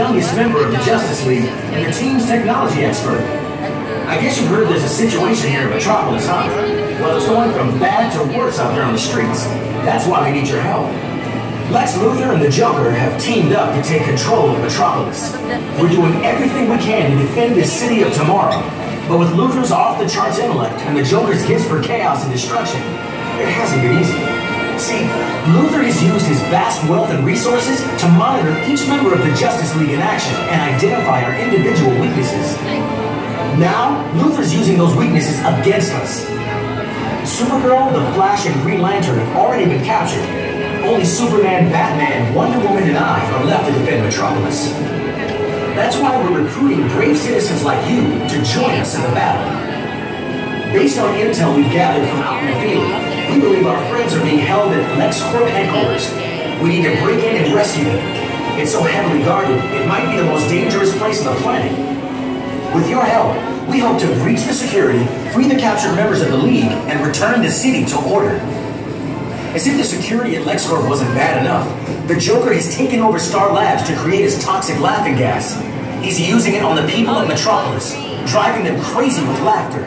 youngest member of the Justice League and the team's technology expert. I guess you've heard there's a situation here in Metropolis, huh? Well, it's going from bad to worse out there on the streets. That's why we need your help. Lex Luthor and the Joker have teamed up to take control of Metropolis. We're doing everything we can to defend this city of tomorrow. But with Luthor's off-the-charts intellect and the Joker's gifts for chaos and destruction, it hasn't been easy. See, Luthor used his vast wealth and resources to monitor each member of the Justice League in action and identify our individual weaknesses. Now, Luthor's using those weaknesses against us. Supergirl, the Flash, and Green Lantern have already been captured. Only Superman, Batman, Wonder Woman, and I are left to defend Metropolis. That's why we're recruiting brave citizens like you to join us in the battle. Based on intel we've gathered from out in the field, held at LexCorp headquarters. We need to break in and rescue them. It's so heavily guarded, it might be the most dangerous place on the planet. With your help, we hope to breach the security, free the captured members of the League, and return the city to order. As if the security at LexCorp wasn't bad enough, the Joker has taken over Star Labs to create his toxic laughing gas. He's using it on the people of Metropolis, driving them crazy with laughter.